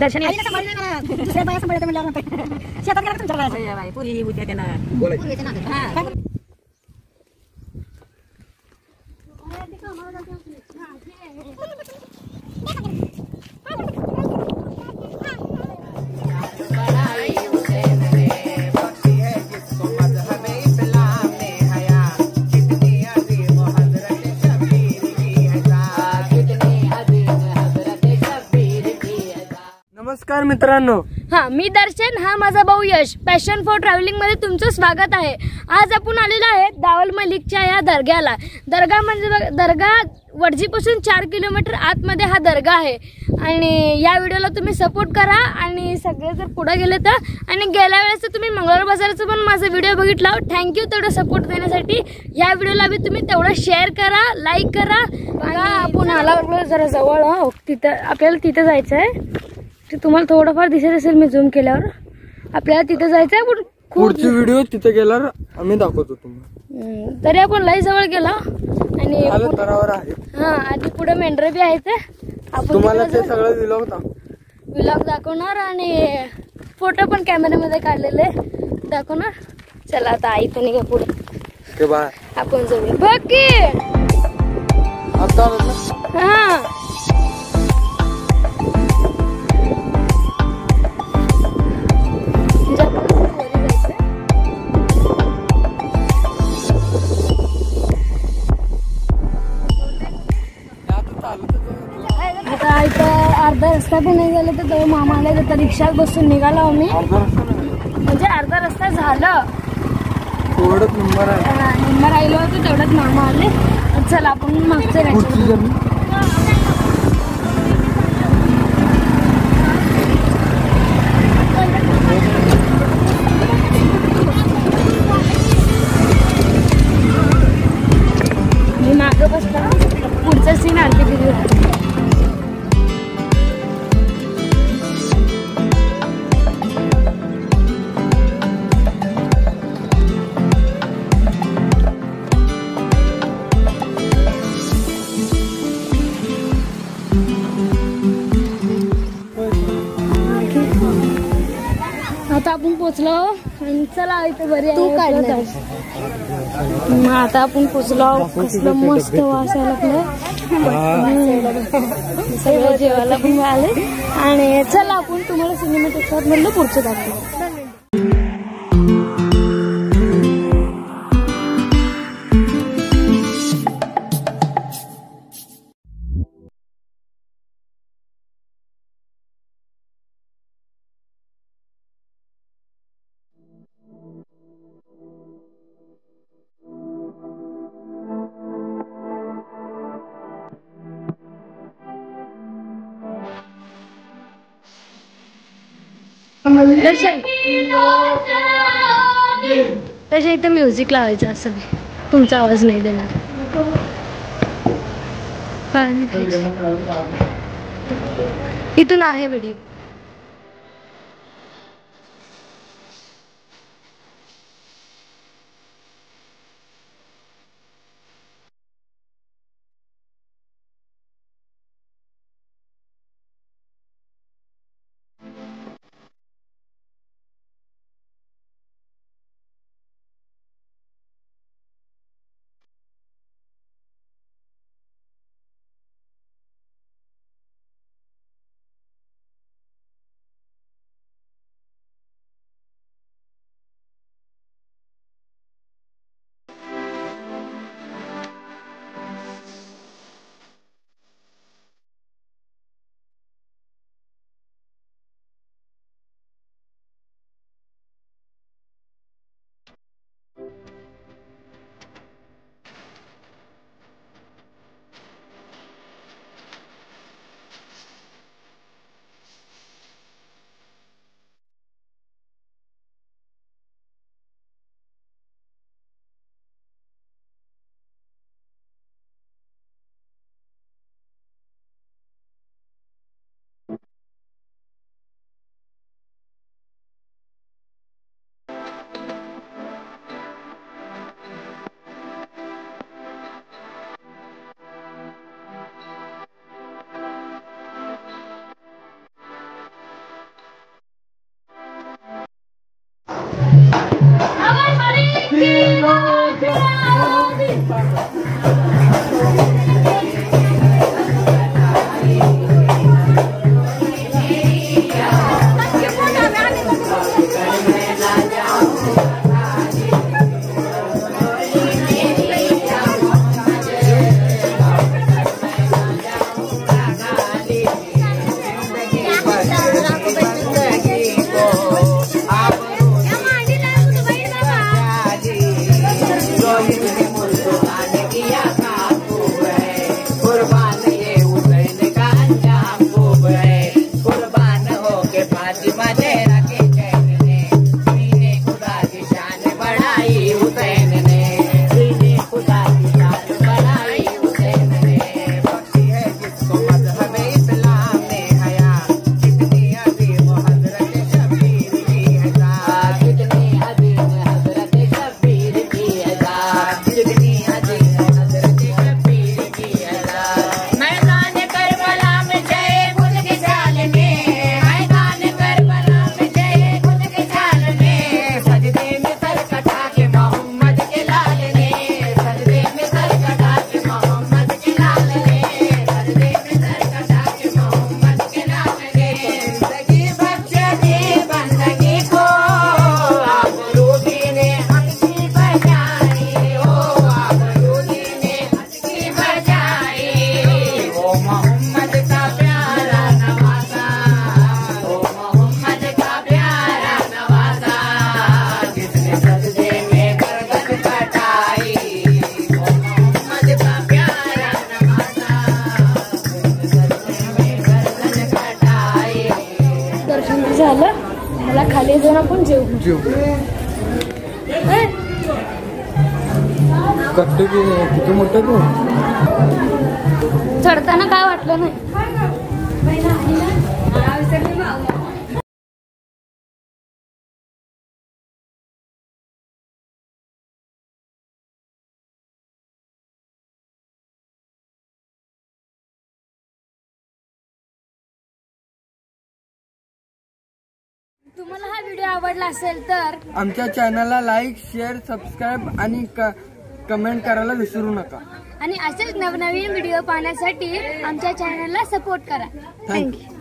दर्शन. दुसऱ्या बाया सांभाळल्या म्हणल्यावर. शेतात गेला का तुमच्या बाया? पुरी होत्या त्यांना नमस्कार मित्रांनो. हा मी दर्शन हा माझा भाऊ यश. पॅशन फॉर ट्रॅव्हलिंगमध्ये तुमचं स्वागत आहे. आज आपण आलेलो आहे दावल मलिकच्या या दर्ग्याला. दर्गा म्हणजे दर्गा वडजीपासून चार किलोमीटर आतमध्ये हा दर्गा आहे. आणि या व्हिडिओला तुम्ही सपोर्ट करा आणि सगळे जर पुढे गेले तर आणि गेल्या वेळेस तुम्ही मंगळवार बाजाराचा पण माझा व्हिडिओ बघितला. थँक्यू तेवढं सपोर्ट देण्यासाठी. या व्हिडिओला बी तुम्ही तेवढं शेअर करा लाईक करा. आपण आला जरा जवळ हो. तिथं आपल्याला तिथं जायचं आहे ते तुम्हाला थोडंफार दिसत असेल मी झूम केल्यावर. आपल्याला तिथं जायचं आहे पण खूप पुढची व्हिडिओ तिथे गेल्यावर आम्ही दाखवतो तुम्हाला. हम्म, तरी आपण लई जवळ गेलो. आणि आलं तरावर आहे. हा आणि पुढे मेंढर बी आहेत. आपण तुम्हाला ते सगळं विलॉग दाखव व्लॉग दाखवणार आणि फोटो पण कॅमेऱ्यामध्ये काढलेले दाखवणार? चला आता आई पण निघा पुढे. के बाय आपण जाऊया. बघ की! आता आलं ना? हा. अर्धा रस्ता पण नाही गेला तर मामा आले तर रिक्षात बसून निघालो आम्ही. म्हणजे अर्धा रस्ता झालं. नंबर निम्मा राहिलो होतो तेवढ्यात मामा आले. चला आपण मागचं मी मागं बसला पुढचा सीन आणते व्हिडिओ पोचलो. आणि चला इथे बरी तू दर्शन. मग आता आपण पोचलो कसलं मस्त वास लागलं सगळं जेवायला पण मिळाले आणि चला आपण तुम्हाला सिनेमॅटिक शॉट मधलं पुढचं दाखवू. दर्शन. तशा इथं म्युझिक लावायचं असं तुमचा आवाज नाही देणार. पाणी. इथून आहे व्हिडिओ मला खाली जाऊन आपण जेवू. जीव. कट्ट की किती मोठं तू चढताना काय वाटलं नाही? तुम्हाला हा व्हिडिओ आवडला असेल तर आमच्या चॅनलला लाईक शेअर सबस्क्राईब आणि कमेंट करायला विसरू नका. आणि असेच नवनवीन व्हिडिओ पाहण्यासाठी आमच्या चॅनलला सपोर्ट करा. थँक्यू